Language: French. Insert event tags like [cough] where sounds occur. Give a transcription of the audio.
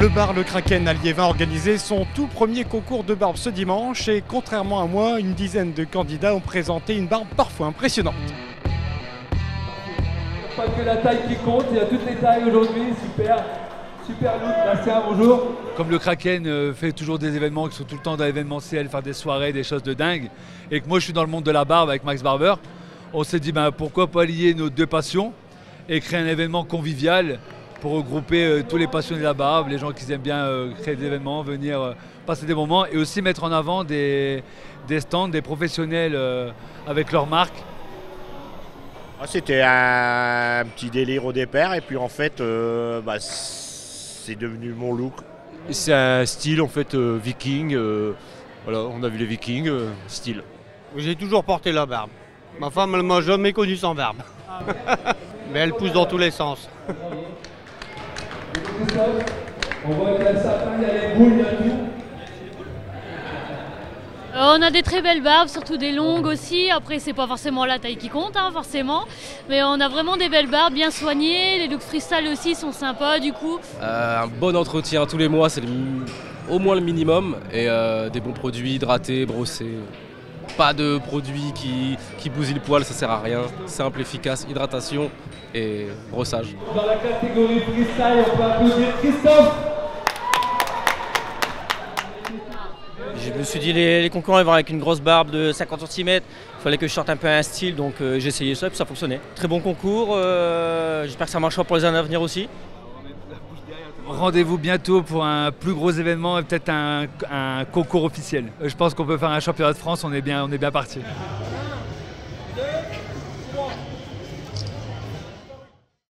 Le bar Le Kraken à Liévin a organisé son tout premier concours de barbe ce dimanche et contrairement à moi, une dizaine de candidats ont présenté une barbe parfois impressionnante. Pas que la taille qui compte, il y a toutes les tailles aujourd'hui, super, super look, Bastien, bonjour. Comme le Kraken euh, fait toujours des événements qui sont tout le temps dans l'événementiel, faire des soirées, des choses de dingue, et que moi je suis dans le monde de la barbe avec Max Barber, on s'est dit ben, pourquoi pas lier nos deux passions et créer un événement convivial pour regrouper euh, tous les passionnés de la barbe, les gens qui aiment bien euh, créer des événements, venir euh, passer des moments et aussi mettre en avant des, des stands, des professionnels euh, avec leur marque. Ah, C'était un petit délire au départ et puis en fait euh, bah, c'est devenu mon look. C'est un style en fait euh, viking. euh, voilà, on a vu les vikings, euh, style. J'ai toujours porté la barbe. Ma femme, elle m'a jamais connu sans barbe. [laughs] Mais elle pousse dans tous les sens. [laughs] On voit qu'il y a le sapin, il y a les boules, il y a tout. Euh, on a des très belles barbes, surtout des longues aussi. Après, c'est pas forcément la taille qui compte, hein, forcément. Mais on a vraiment des belles barbes, bien soignées. Les looks freestyle aussi sont sympas, du coup. Euh, un bon entretien tous les mois, c'est au moins le minimum. Et euh, des bons produits hydratés, brossés. Pas de produits qui, qui bousillent le poil, ça sert à rien. Simple, efficace, hydratation et brossage. Dans la catégorie freestyle, on peut applaudir Christophe. Je me suis dit les, les concurrents ils vont avec une grosse barbe de 50 cm, il fallait que je sorte un peu un style donc euh, j'ai essayé ça et puis ça fonctionnait. Très bon concours, euh, j'espère que ça marchera pour les années à venir aussi rendez-vous bientôt pour un plus gros événement et peut-être un, concours officiel. Je pense qu'on peut faire un championnat de France, on est bien, on est bien parti.